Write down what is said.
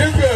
Here we go.